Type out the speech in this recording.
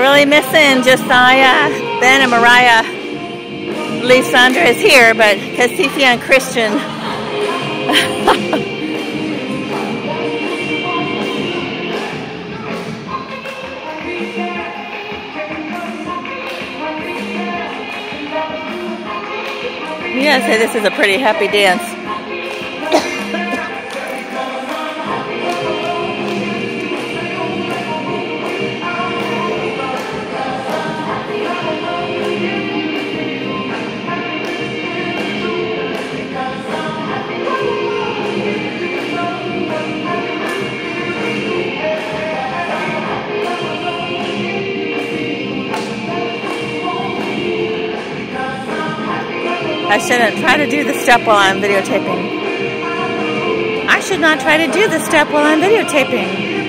really missing Josiah, Ben, and Mariah. Sandra is here, but Cassife and Christian. yeah, say this is a pretty happy dance. I shouldn't try to do the step while I'm videotaping. I should not try to do the step while I'm videotaping.